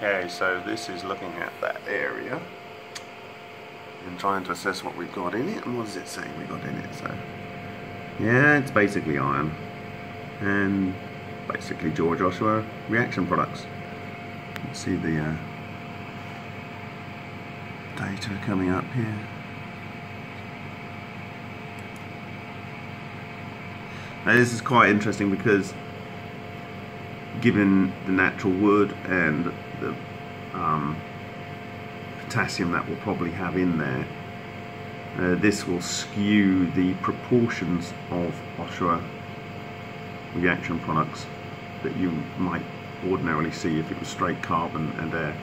Okay, so this is looking at that area and trying to assess what we've got in it. And what does it say we got in it? So, yeah, it's basically iron and basically George Ohsawa reaction products. Let's see the uh, data coming up here. Now this is quite interesting because given the natural wood and the um, potassium that we'll probably have in there, uh, this will skew the proportions of Ohsawa reaction products that you might ordinarily see if it was straight carbon and air.